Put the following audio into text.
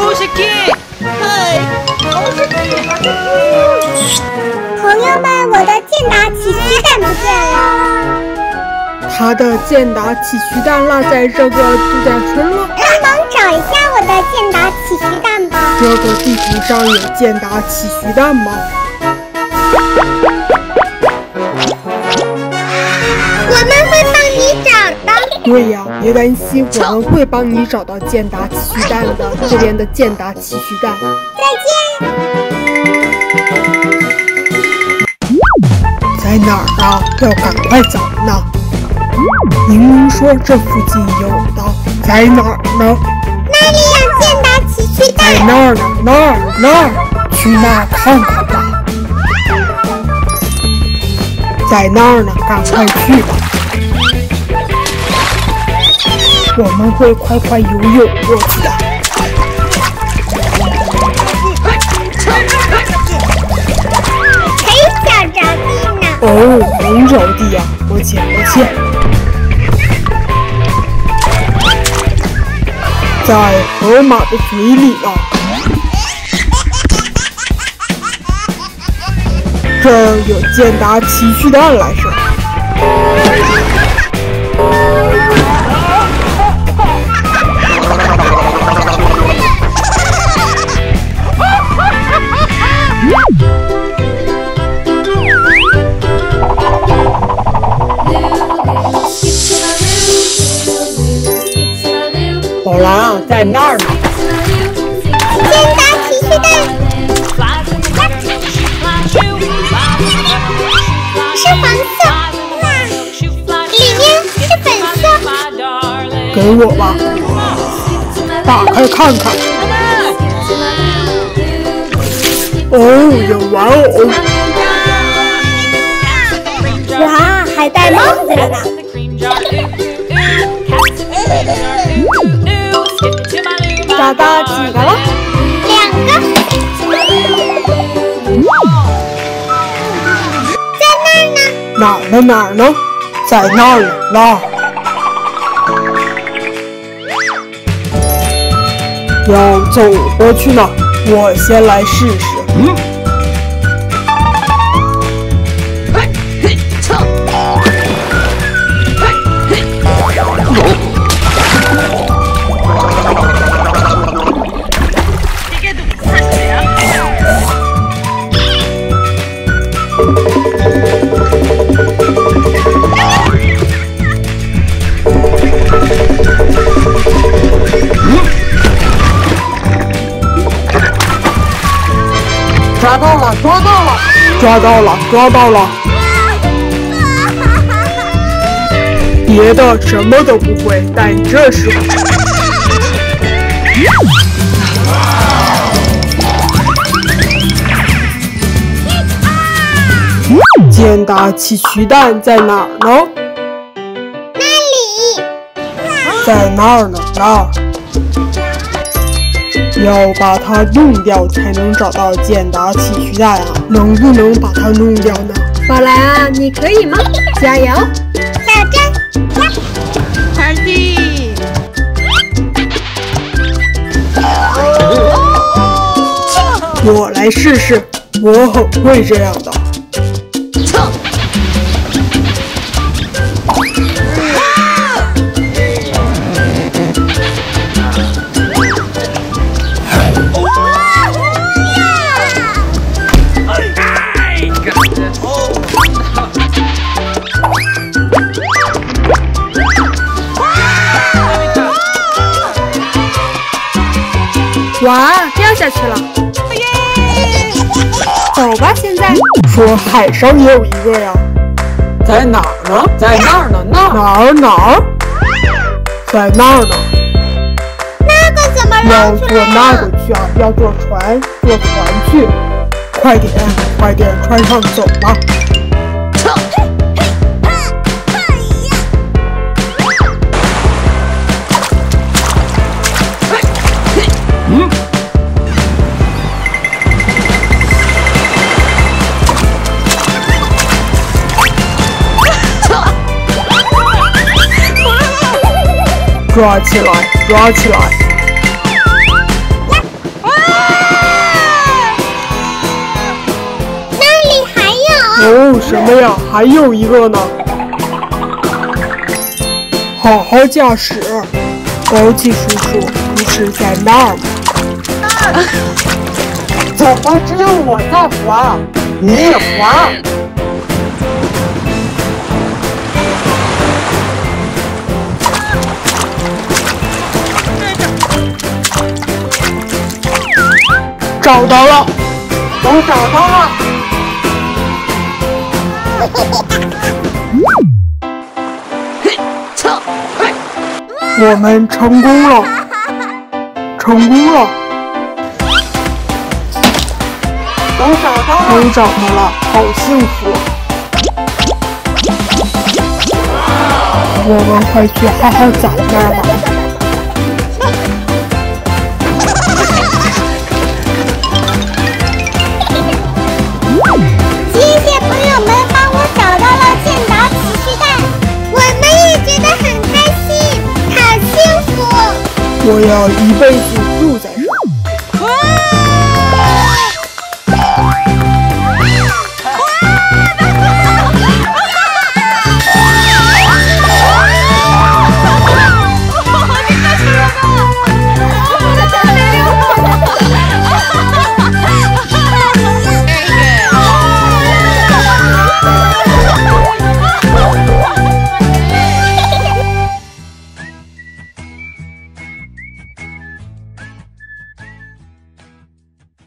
五十 K，嘿，五十 K，朋友们，我的健达起须蛋不见了。他的健达起须蛋落在这个度假村了。帮忙找一下我的健达起须蛋吧。这个地图上有健达起须蛋吗？对呀，别担心，我们会帮你找到健达奇趣蛋的。这边的健达奇趣蛋。再见。在哪儿呢？要赶快找呢。明明说这附近有的，在哪儿呢？那里有健达奇趣蛋。在那儿呢，那儿那儿，去那儿看看吧。在那儿呢，赶快去吧。我们会快快游泳过去的。还有小着地呢。哦，龙着地呀，抱歉抱歉。在河马的嘴里呢。这有健达奇趣蛋来着。宝蓝啊，在那儿呢。健达起须蛋是黄色哇，里面是粉色。给我吧，打开看看。哦，有玩偶。哇，还戴帽子了呢。找到几个了？两个。在那儿呢。哪儿呢？哪儿呢？在那儿呢，要走过去呢，我先来试试。嗯。抓到了，抓到了！别的什么都不会，但这是健达起须蛋在哪儿呢？那里。在那儿呢，那儿。要把它弄掉才能找到健达起须蛋啊！能不能把它弄掉呢？宝蓝啊，你可以吗？加油！挑战，快递。我来试试，我很会这样的。哇，掉下去了！走吧，现在。说海上也有一个呀，在哪儿呢？在那儿呢，那哪儿哪儿？在那儿呢。那个怎么要坐那？个去啊，要坐船，坐船去。快点，快点，穿上走吧。抓起来，抓起来！那里还有，哦，什么呀？还有一个呢！好好驾驶，高奇叔叔，不是在那儿吗？怎么只有我在滑？你也滑？找到了，都找到了。我们成功了，成功了，都找到了，都找到了，好幸福！我们快去好好找那儿吧。我要一辈子住在